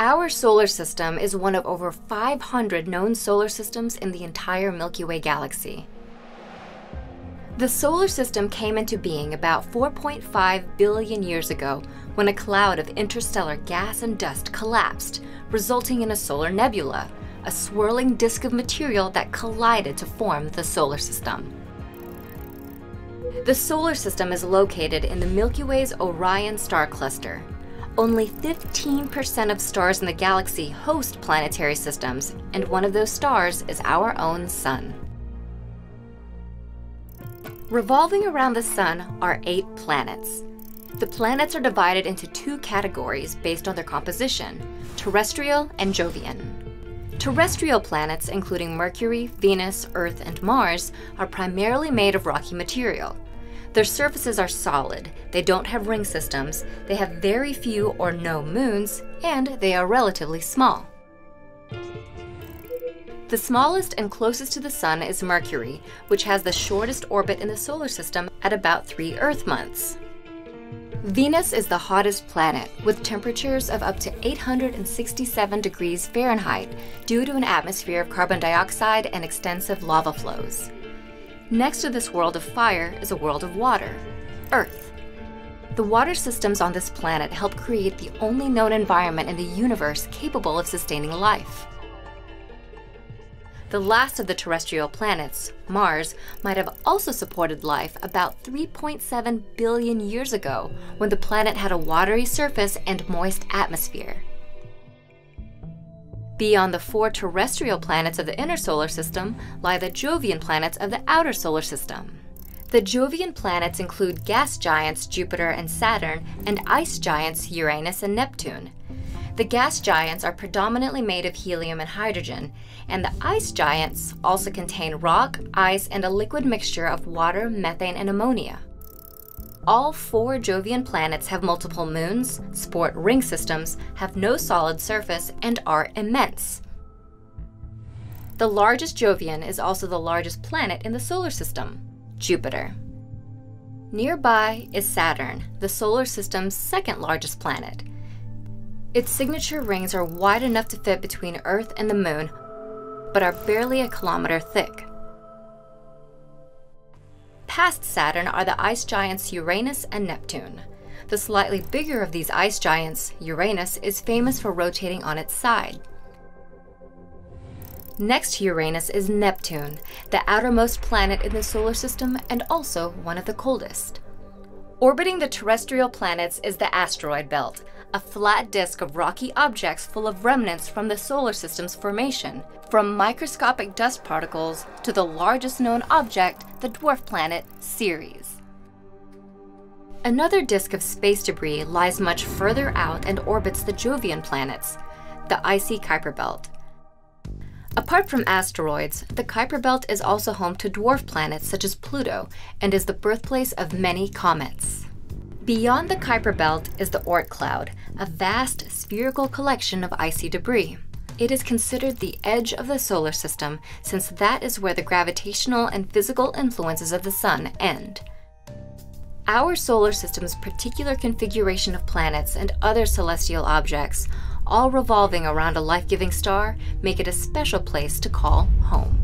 Our solar system is one of over 500 known solar systems in the entire Milky Way galaxy. The solar system came into being about 4.5 billion years ago when a cloud of interstellar gas and dust collapsed, resulting in a solar nebula, a swirling disk of material that collided to form the solar system. The solar system is located in the Milky Way's Orion star cluster, only 15% of stars in the galaxy host planetary systems, and one of those stars is our own Sun. Revolving around the Sun are eight planets. The planets are divided into two categories based on their composition terrestrial and Jovian. Terrestrial planets, including Mercury, Venus, Earth, and Mars, are primarily made of rocky material. Their surfaces are solid, they don't have ring systems, they have very few or no moons, and they are relatively small. The smallest and closest to the Sun is Mercury, which has the shortest orbit in the solar system at about three Earth months. Venus is the hottest planet, with temperatures of up to 867 degrees Fahrenheit due to an atmosphere of carbon dioxide and extensive lava flows. Next to this world of fire is a world of water, Earth. The water systems on this planet help create the only known environment in the universe capable of sustaining life. The last of the terrestrial planets, Mars, might have also supported life about 3.7 billion years ago when the planet had a watery surface and moist atmosphere. Beyond the four terrestrial planets of the inner solar system lie the Jovian planets of the outer solar system. The Jovian planets include gas giants Jupiter and Saturn and ice giants Uranus and Neptune. The gas giants are predominantly made of helium and hydrogen, and the ice giants also contain rock, ice, and a liquid mixture of water, methane, and ammonia. All four Jovian planets have multiple moons, sport ring systems, have no solid surface, and are immense. The largest Jovian is also the largest planet in the solar system, Jupiter. Nearby is Saturn, the solar system's second largest planet. Its signature rings are wide enough to fit between Earth and the Moon, but are barely a kilometer thick. Past Saturn are the ice giants Uranus and Neptune. The slightly bigger of these ice giants, Uranus, is famous for rotating on its side. Next to Uranus is Neptune, the outermost planet in the solar system and also one of the coldest. Orbiting the terrestrial planets is the asteroid belt, a flat disk of rocky objects full of remnants from the solar system's formation, from microscopic dust particles to the largest known object, the dwarf planet Ceres. Another disk of space debris lies much further out and orbits the Jovian planets, the icy Kuiper Belt. Apart from asteroids, the Kuiper Belt is also home to dwarf planets such as Pluto and is the birthplace of many comets. Beyond the Kuiper Belt is the Oort cloud, a vast spherical collection of icy debris. It is considered the edge of the solar system since that is where the gravitational and physical influences of the Sun end. Our solar system's particular configuration of planets and other celestial objects, all revolving around a life giving star, make it a special place to call home.